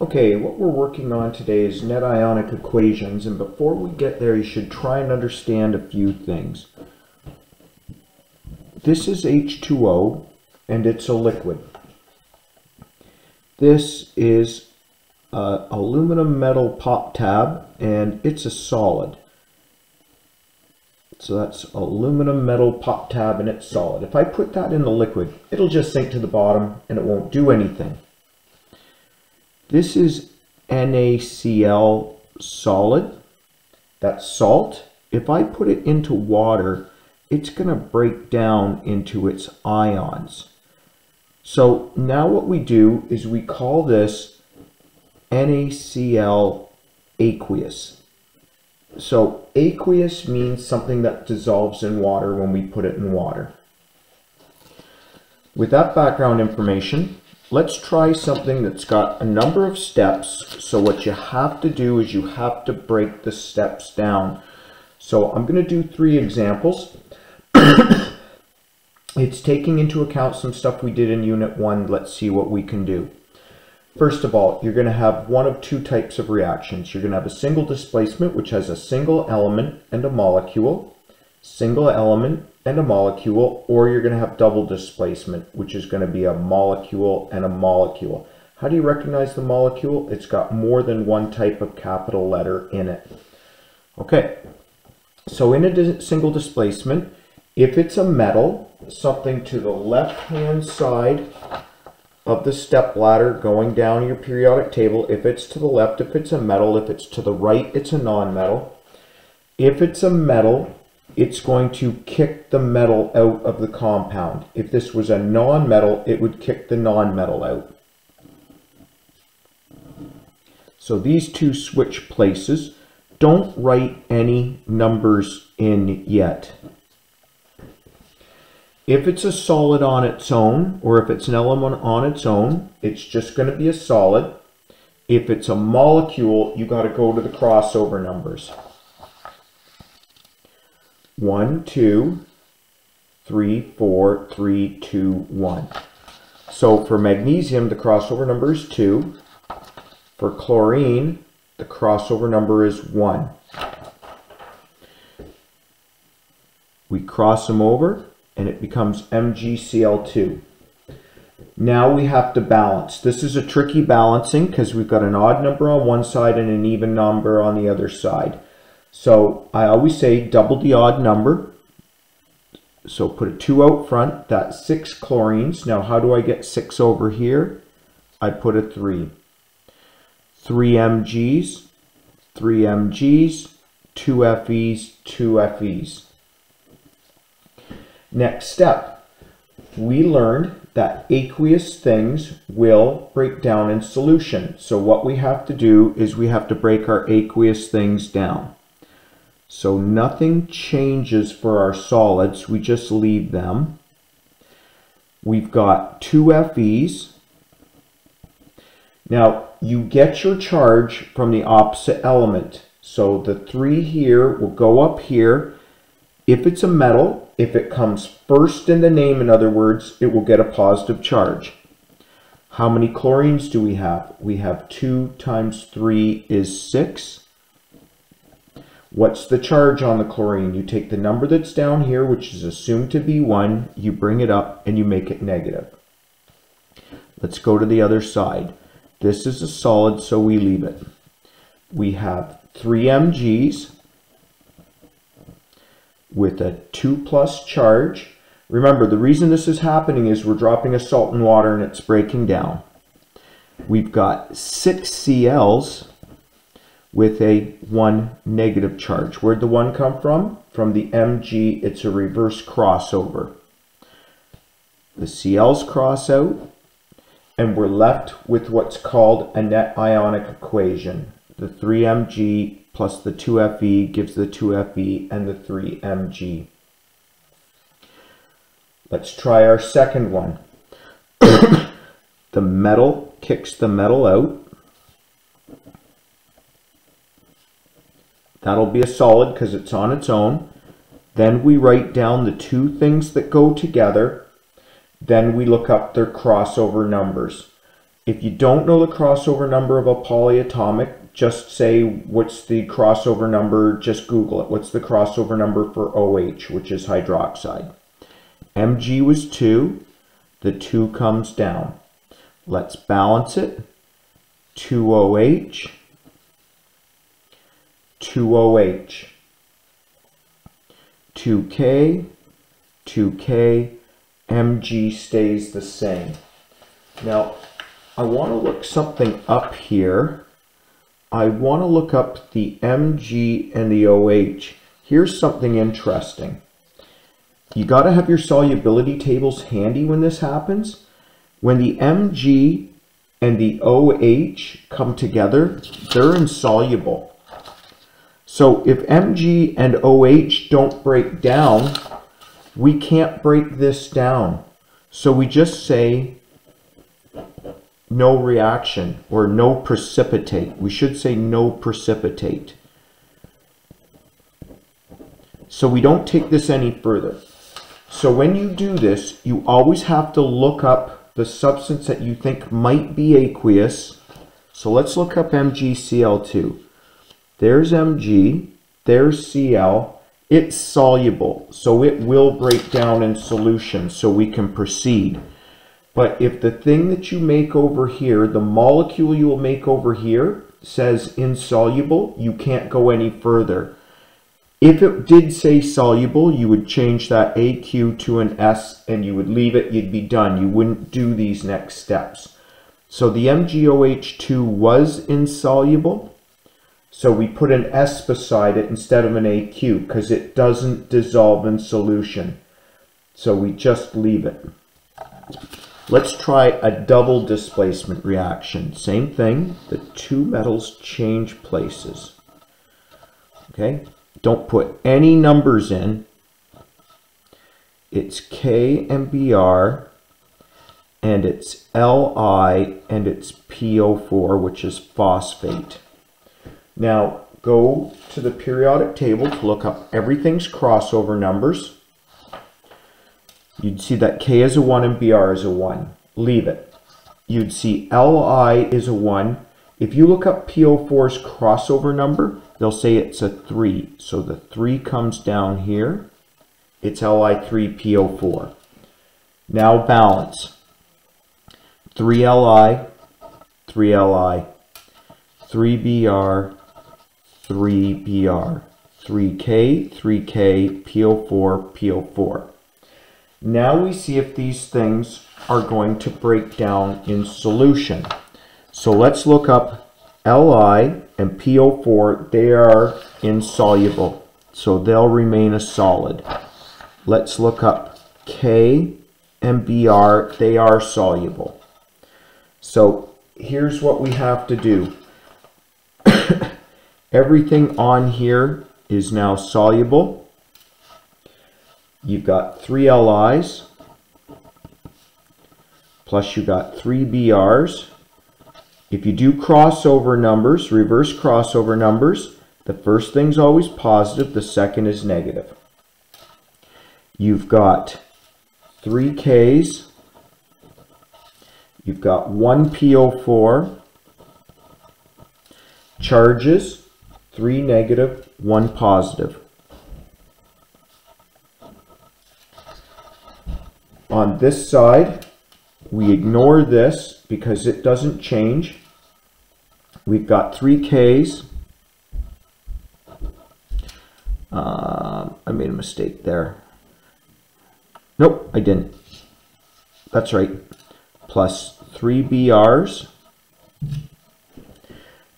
Okay, what we're working on today is net ionic equations, and before we get there, you should try and understand a few things. This is H2O, and it's a liquid. This is a aluminum metal pop tab, and it's a solid. So that's aluminum metal pop tab, and it's solid. If I put that in the liquid, it'll just sink to the bottom, and it won't do anything. This is NaCl solid. That's salt. If I put it into water, it's going to break down into its ions. So now what we do is we call this NaCl aqueous. So aqueous means something that dissolves in water when we put it in water. With that background information, Let's try something that's got a number of steps. So what you have to do is you have to break the steps down. So I'm going to do three examples. it's taking into account some stuff we did in Unit 1. Let's see what we can do. First of all, you're going to have one of two types of reactions. You're going to have a single displacement, which has a single element and a molecule, single element and a molecule, or you're going to have double displacement, which is going to be a molecule and a molecule. How do you recognize the molecule? It's got more than one type of capital letter in it. Okay, so in a single displacement, if it's a metal, something to the left-hand side of the step ladder going down your periodic table, if it's to the left, if it's a metal, if it's to the right, it's a non-metal. If it's a metal, it's going to kick the metal out of the compound. If this was a non-metal, it would kick the non-metal out. So these two switch places. Don't write any numbers in yet. If it's a solid on its own, or if it's an element on its own, it's just going to be a solid. If it's a molecule, you got to go to the crossover numbers. One, two, three, four, three, two, one. So for magnesium, the crossover number is 2. For chlorine, the crossover number is 1. We cross them over, and it becomes MgCl2. Now we have to balance. This is a tricky balancing because we've got an odd number on one side and an even number on the other side. So I always say double the odd number. So put a 2 out front, that's 6 chlorines. Now how do I get 6 over here? I put a 3. 3 mgs, 3 mgs, 2 FEs, 2 FEs. Next step, we learned that aqueous things will break down in solution. So what we have to do is we have to break our aqueous things down. So nothing changes for our solids. We just leave them. We've got two FEs. Now, you get your charge from the opposite element. So the 3 here will go up here. If it's a metal, if it comes first in the name, in other words, it will get a positive charge. How many chlorines do we have? We have 2 times 3 is 6. What's the charge on the chlorine? You take the number that's down here, which is assumed to be 1, you bring it up and you make it negative. Let's go to the other side. This is a solid, so we leave it. We have 3 mg's with a 2 plus charge. Remember, the reason this is happening is we're dropping a salt in water and it's breaking down. We've got 6 CL's with a 1 negative charge. Where'd the 1 come from? From the Mg, it's a reverse crossover. The Cl's cross out, and we're left with what's called a net ionic equation. The 3Mg plus the 2Fe gives the 2Fe and the 3Mg. Let's try our second one. the metal kicks the metal out. That'll be a solid because it's on its own. Then we write down the two things that go together. Then we look up their crossover numbers. If you don't know the crossover number of a polyatomic, just say what's the crossover number, just Google it. What's the crossover number for OH, which is hydroxide? Mg was 2, the 2 comes down. Let's balance it. 2OH, 2OH, 2K, 2K, Mg stays the same. Now, I want to look something up here. I want to look up the Mg and the OH. Here's something interesting. You got to have your solubility tables handy when this happens. When the Mg and the OH come together, they're insoluble. So if Mg and OH don't break down, we can't break this down. So we just say no reaction or no precipitate. We should say no precipitate. So we don't take this any further. So when you do this, you always have to look up the substance that you think might be aqueous. So let's look up MgCl2. There's Mg, there's Cl. It's soluble, so it will break down in solution, so we can proceed. But if the thing that you make over here, the molecule you will make over here, says insoluble, you can't go any further. If it did say soluble, you would change that AQ to an S and you would leave it, you'd be done. You wouldn't do these next steps. So the MgOH2 was insoluble. So we put an S beside it instead of an AQ because it doesn't dissolve in solution. So we just leave it. Let's try a double displacement reaction. Same thing, the two metals change places. Okay, don't put any numbers in. It's K and Br, and it's Li, and it's PO4, which is phosphate. Now, go to the periodic table to look up everything's crossover numbers. You'd see that K is a 1 and Br is a 1. Leave it. You'd see Li is a 1. If you look up PO4's crossover number, they'll say it's a 3. So the 3 comes down here. It's Li3PO4. Now balance. 3Li, 3Li, 3Br, 3Br, 3K, 3K, PO4, PO4. Now we see if these things are going to break down in solution. So let's look up Li and PO4. They are insoluble, so they'll remain a solid. Let's look up K and Br. They are soluble. So here's what we have to do. Everything on here is now soluble. You've got three LIs, plus you've got three BRs. If you do crossover numbers, reverse crossover numbers, the first thing's always positive, the second is negative. You've got three Ks, you've got one PO4, charges, three negative, one positive. On this side, we ignore this because it doesn't change. We've got three Ks. Uh, I made a mistake there. Nope, I didn't. That's right. Plus three BRs.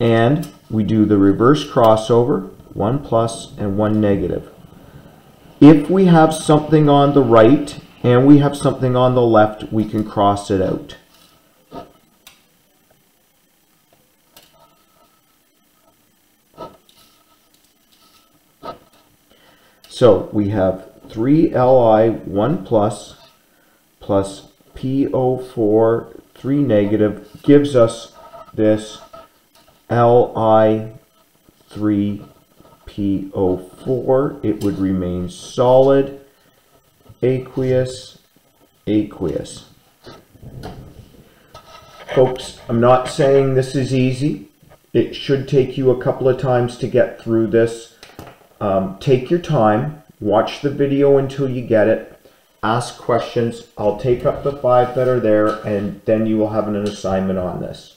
And we do the reverse crossover, one plus and one negative. If we have something on the right and we have something on the left, we can cross it out. So we have 3Li 1 plus plus PO4 3 negative gives us this Li 3 PO4. It would remain solid aqueous, aqueous. Folks, I'm not saying this is easy. It should take you a couple of times to get through this. Um, take your time, watch the video until you get it, ask questions. I'll take up the five that are there and then you will have an assignment on this.